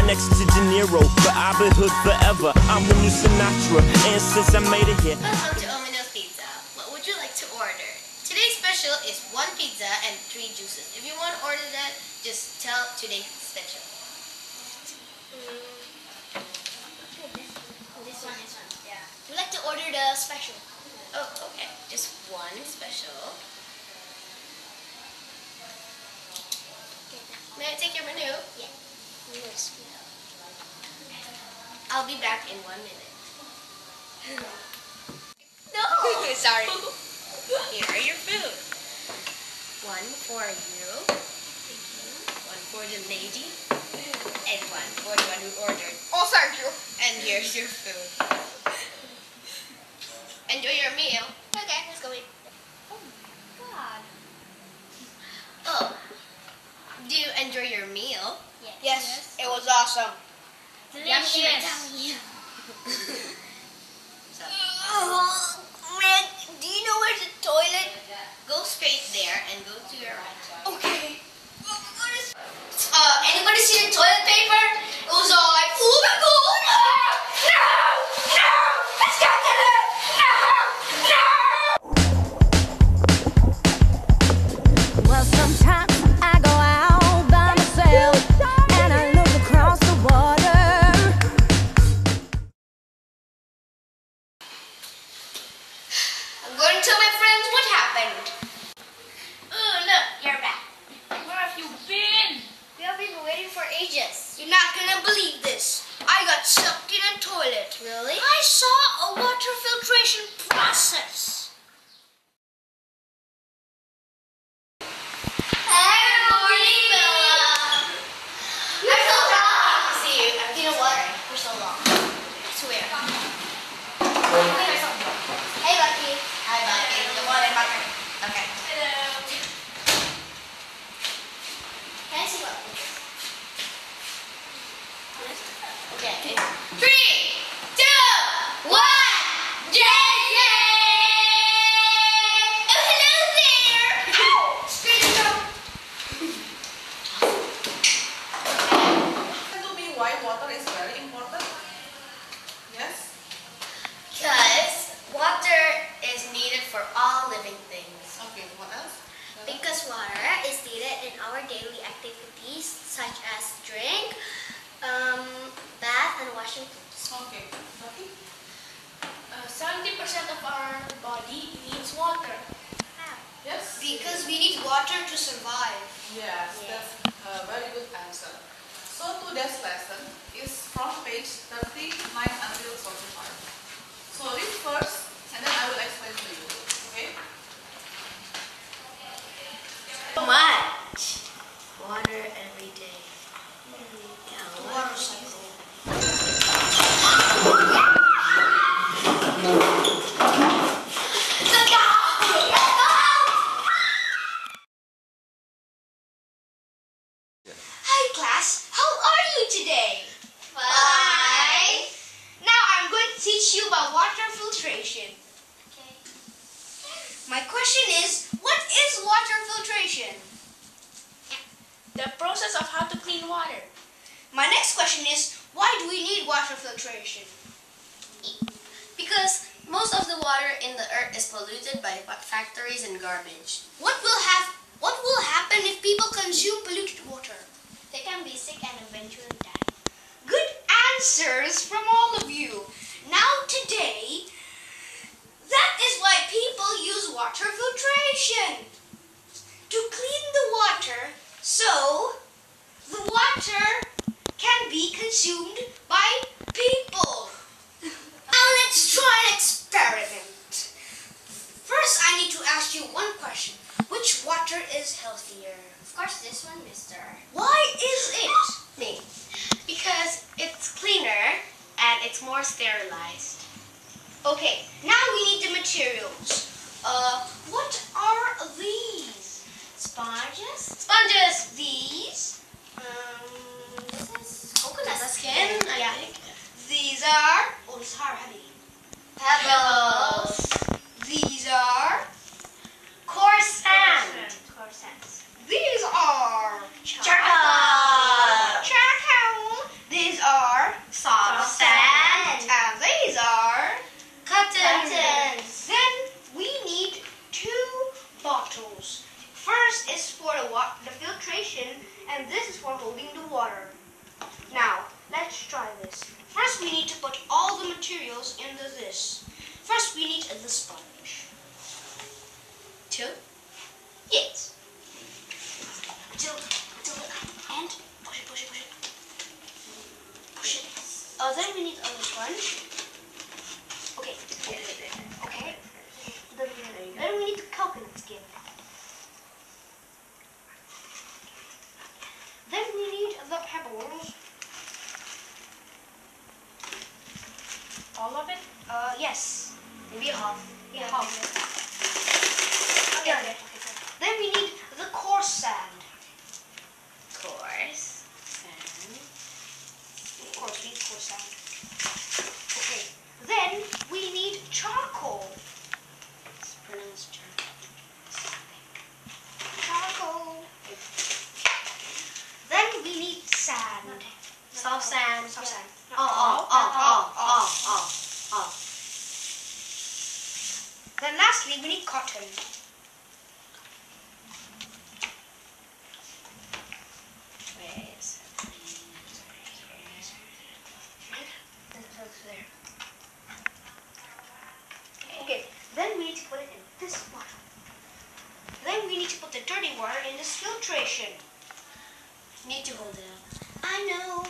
right next to De Niro. But I've been hood forever. I'm the new Sinatra. And since I made it here, Welcome to Omino's Pizza. What would you like to order? Today's special is one pizza and three juices. If you want to order that, just tell today's special. Mm. This one, this one. Yeah. We'd like to order the special. Oh, okay. Just one special. May I take your menu? Yeah. I'll be back in one minute. No! Sorry. Here are your food. One for you. Thank you. One for the lady. And one for the one who ordered. Oh, thank you. And here's your food. Enjoy your meal. Okay, let's go in. Oh, my God. Oh. Do you enjoy your meal? Yes, it was awesome. Delicious. So, bath, and. Okay, Lucky? Uh, 70% of our body needs water. Yes? Because we need water to survive. Yes, that's a very good answer. So today's lesson is from page 39 until 45. So read first and then I will explain to you. Okay? So much water every day. Water cycle. Hi class, how are you today? Fine. Now I'm going to teach you about water filtration. Okay. My question is, what is water filtration? The process of how to clean water. My next question is, why do we need water filtration? Because most of the water in the earth is polluted by factories and garbage. What will have what will happen if people consume polluted water? They can be sick and eventually die. Good answers from all of you. Now today, that is why people use water filtration. To clean the water so the water can be consumed by people. Now let's try an experiment. First, I need to ask you one question. Which water is healthier? Of course, this one, mister. Why is it? Me. Because it's cleaner and it's more sterilized. Okay, now we need the materials. Uh, what are these? Sponges? Sponges. These. Um, this is Coconut skin, I yeah. think. These are. Oh, it's hard, heavy. Pebbles. These are. Coarse sand. These are. Charcoal. water. Now, let's try this. First, we need to put all the materials into this. First, we need the sponge. Two. Yes. Tilt, tilt, and push it, push it, push it. Push it. Uh, then we need a sponge. Okay. Okay. Then, we need the coconut skin. Then we need the pebbles. All of it? Uh, yes. Maybe half. Yeah, half. Okay. okay. Then we need the coarse sand. Course. And Of course, we need coarse sand. Okay. Then we need charcoal. it's pronounced Charcoal. Then we need sand. Soft sand. Soft sand. Oh, oh, oh, oh, oh, oh, oh. Then lastly, we need cotton. Water in this filtration. Need to hold it up. I know.